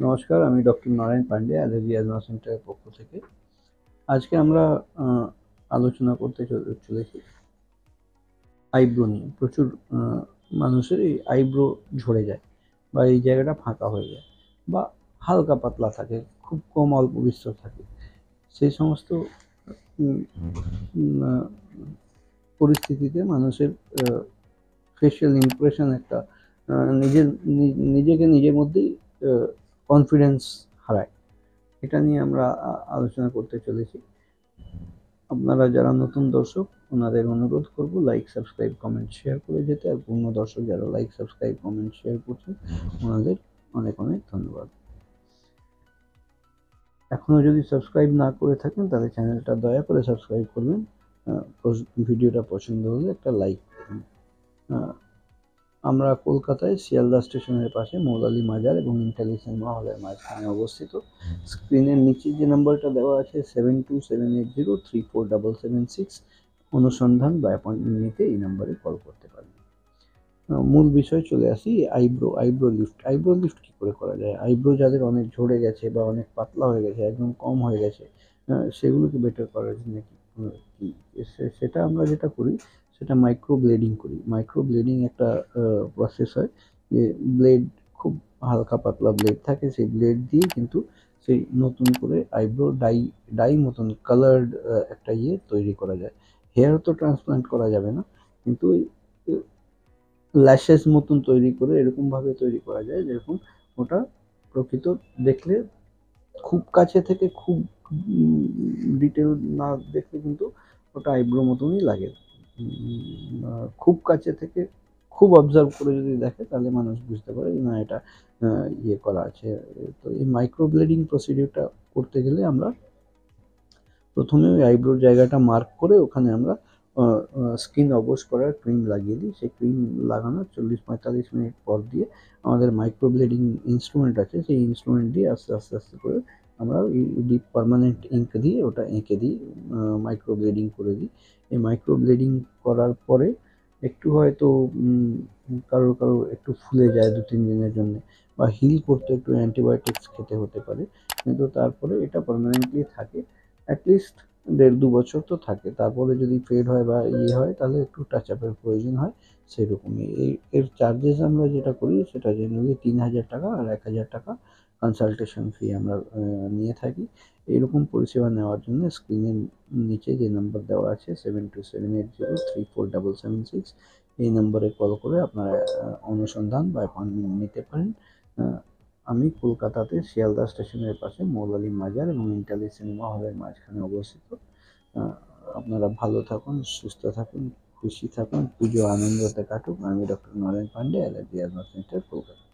নমস্কার, আমি doctor Narayan Pandey, allergy asthma সেন্টারের পক্ষ থেকে। আজকে আমরা আলোচনা করতে চলে- চলেছি আইব্রো নিয়ে। প্রচুর মানুষের এই আইব্রো ঝরে যায় বা এই জায়গাটা ফাঁকা হয়ে যায় বা হালকা পাতলা থাকে, খুব কম অল্প বিস্তর থাকে। সেই সমস্ত পরিস্থিতিতে মানুষের ফেশিয়াল ইমপ্রেশন একটা নিজের নিজেকে নিজের মধ্যেই কনফিডেন্স হারায়। এটা নিয়ে আমরা আলোচনা করতে চলেছি। আপনারা যারা নতুন দর্শক, ওনাদের অনুরোধ করব লাইক সাবস্ক্রাইব কমেন্ট শেয়ার করে যেতে। আর পূর্ণ দর্শক যারা লাইক সাবস্ক্রাইব কমেন্ট শেয়ার করছেন, ওনাদের অনেক অনেক ধন্যবাদ। এখনও যদি সাবস্ক্রাইব না করে থাকেন, তাহলে চ্যানেলটা দয়া করে সাবস্ক্রাইব করবেন। ভিডিওটা পছন্দ হলে একটা লাইক করবেন। আমরা কলকাতায় শিয়ালদা স্টেশনের পাশে মৌলালি মাজার এবং ইন্টালিজেন্ট হলের মাঝখানে অবস্থিত। স্ক্রিনের নিচে যে নাম্বারটা দেওয়া আছে seven two seven eight zero three four double seven six অনুসন্ধান বা অ্যাপয়েন্টমেন্ট নিতে এই নাম্বারে কল করতে পারেন। মূল বিষয় চলে আসি eyebrow eyebrow lift. Eyebrow lift কী করে করা যায়? আইব্রো যাদের অনেক ঝরে গেছে বা অনেক পাতলা হয়ে গেছে একদম কম হয়ে গেছে সেগুলোকে বেটার করার জন্য কি সেটা আমরা যেটা করি সেটা মাইক্রো ব্লেডিং করি। মাইক্রো ব্লেডিং একটা প্রসেস হয় যে ব্লেড খুব হালকা পাতলা ব্লেড থাকে, সেই ব্লেড দিয়ে কিন্তু সেই নতুন করে আইব্রো ডাই ডাই মতন কালার্ড একটা ইয়ে তৈরি করা যায়। হেয়ার তো ট্রান্সপ্লান্ট করা যাবে না, কিন্তু ল্যাশেস মতন তৈরি করে এরকমভাবে তৈরি করা যায় যেরকম ওটা প্রকৃত দেখলে খুব কাছে থেকে খুব ডিটেল না দেখলে কিন্তু ওটা আইব্রো মতনই লাগে। খুব কাছে থেকে খুব অবজার্ভ করে যদি দেখে, তাহলে মানুষ বুঝতে পারে যে না, এটা ইয়ে করা আছে। তো এই মাইক্রো ব্লেডিং প্রসিডিউরটা করতে গেলে আমরা প্রথমে ওই আইব্রোর জায়গাটা মার্ক করে ওখানে আমরা স্কিন অবশ করার ক্রিম লাগিয়ে দিই। সেই ক্রিম লাগানোর চল্লিশ পঁয়তাল্লিশ মিনিট পর দিয়ে আমাদের মাইক্রো ব্লেডিং ইনস্ট্রুমেন্ট আছে, সেই ইনস্ট্রুমেন্ট দিয়ে আস্তে আস্তে আস্তে করে আমরা ডিপ পার্মানেন্ট ইঙ্ক দিয়ে ওটা এঁকে দিই মাইক্রো ব্লেডিং করে দিই। এই মাইক্রো ব্লেডিং করার পরে একটু হয়তো কারোর কারোর একটু ফুলে যায় দু, তিন দিনের জন্য বা হিল করতে একটু অ্যান্টিবায়োটিক্স খেতে হতে পারে। কিন্তু তারপরে এটা পার্মানেন্টলি থাকে। অ্যাটলিস্ট দেড় দু বছর তো থাকে। তারপরে যদি ফেড হয় বা ইয়ে হয়, তাহলে একটু টাচ আপের প্রয়োজন হয়। সেরকমই। এই, এর চার্জেস আমরা যেটা করি, সেটা জেনারেলি তিন হাজার টাকা আর এক হাজার টাকা কনসালটেশন ফি আমরা নিয়ে থাকি। এইরকম পরিষেবা নেওয়ার জন্য স্ক্রিনের নিচে যে নাম্বার দেওয়া আছে seven two seven eight zero three four double seven six এই নম্বরে কল করে আপনারা অনুসন্ধান বা অ্যাপয়েন্টমেন্ট নিতে পারেন। আমি কলকাতাতে শিয়ালদা স্টেশনের পাশে মৌলালি মাজার এবং ইন্টালি সিনেমা হলের মাঝখানে অবস্থিত। আপনারা ভালো থাকুন, সুস্থ থাকুন, খুশি থাকুন, পুজো আনন্দতে কাটুক। আমি doctor Naren Pandey allergy asthma centre, Kolkata.